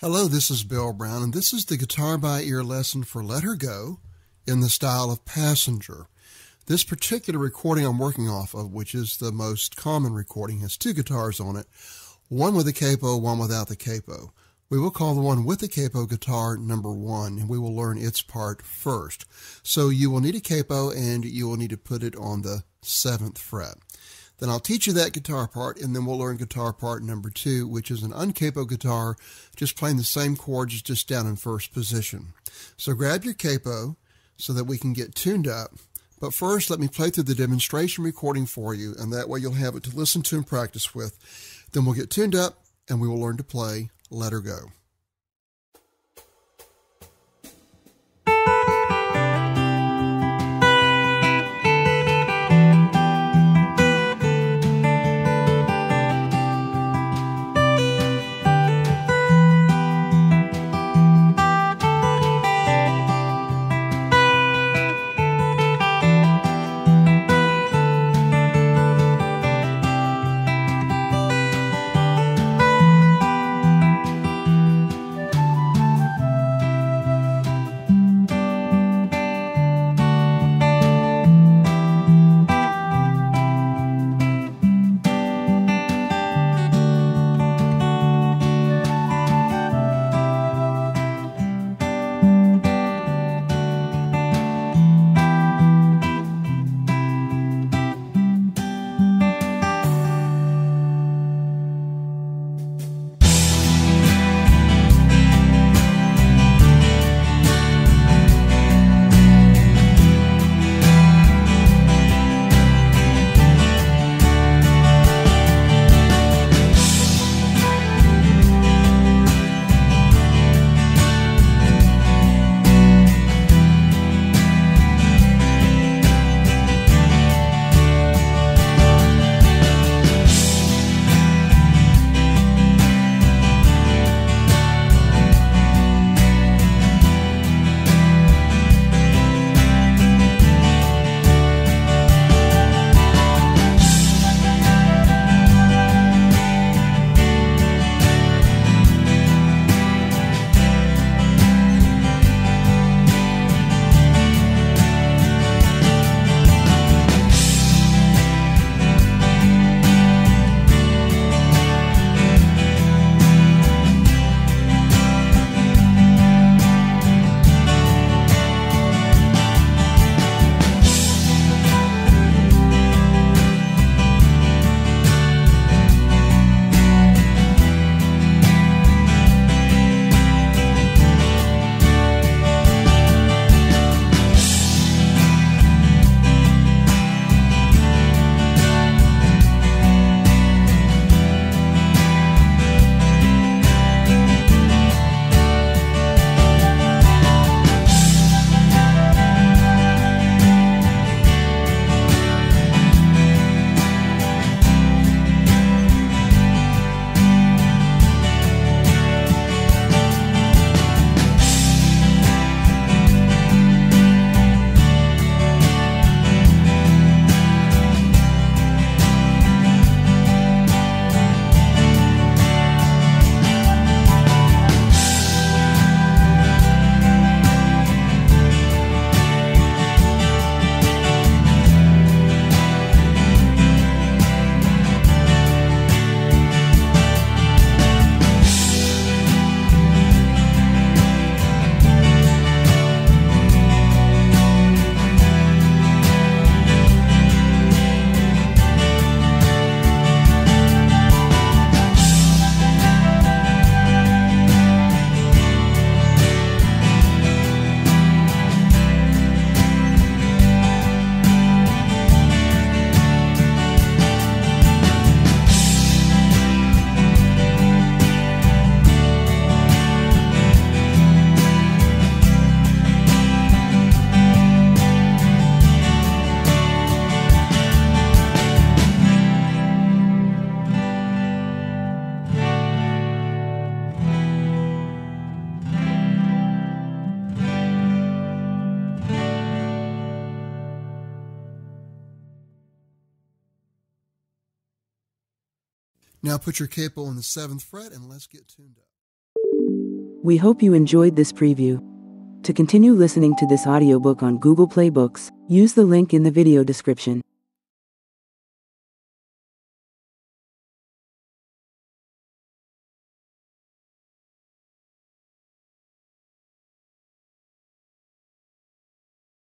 Hello, this is Bill Brown, and this is the guitar by ear lesson for Let Her Go in the style of Passenger. This particular recording I'm working off of, which is the most common recording, has two guitars on it, one with a capo, one without the capo. We will call the one with the capo guitar number one, and we will learn its part first. So you will need a capo, and you will need to put it on the seventh fret. Then I'll teach you that guitar part, and then we'll learn guitar part number two, which is an uncapo guitar, just playing the same chords, just down in first position. So grab your capo so that we can get tuned up. But first, let me play through the demonstration recording for you, and that way you'll have it to listen to and practice with. Then we'll get tuned up, and we will learn to play Let Her Go. Now put your capo on the seventh fret and let's get tuned up. We hope you enjoyed this preview. To continue listening to this audiobook on Google Play Books, use the link in the video description.